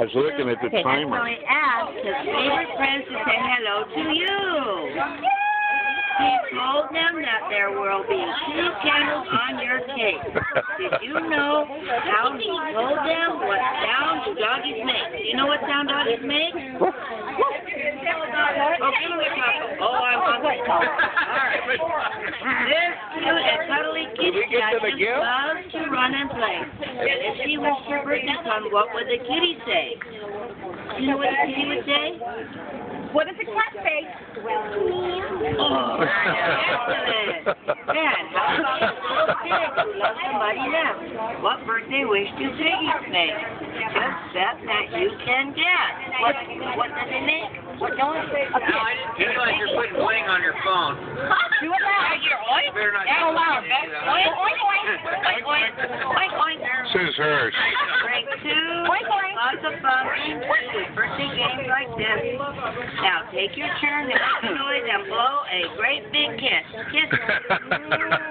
I was looking at the Okay. So timer. he asked his favorite friends to say hello to you. He told them that there will be two candles on your cake. Did you know how he told them what sound do doggies make? Do you know what sound doggies make? Oh, me a. Oh, I'm hungry. All right. This cute and cuddly kitty we get cat to the just gift? loves to run and play. And if she wished her birthday come, what would the kitty say? Do you know what the kitty would say? What does a cat say? Oh, excellent. And how about this little pig who loves somebody else? What birthday wish do piggies make? Just bet that you can guess. What, what does it make? What don't it say? No, I didn't like you're putting bling on your phone. Do it loud. Better not do that. Oink, oink. Says hers. Break two. Oink, oink. Lots of fun with birthday games like this. Now take your turn to make a noise and blow a great big kiss. Kiss.